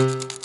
Música